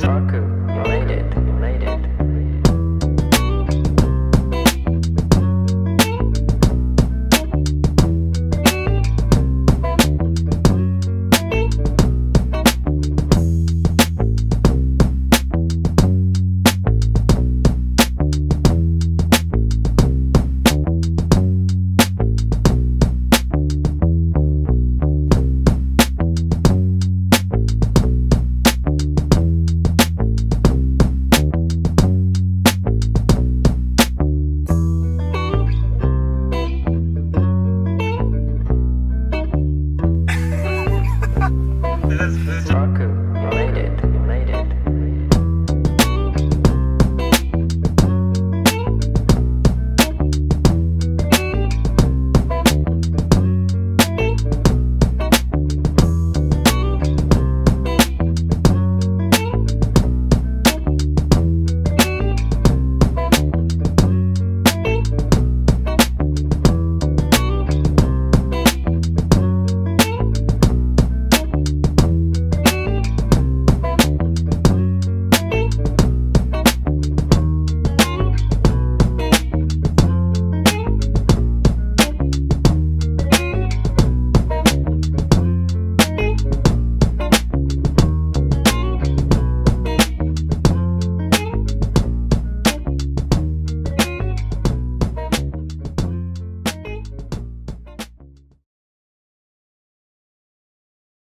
Talk. Bye.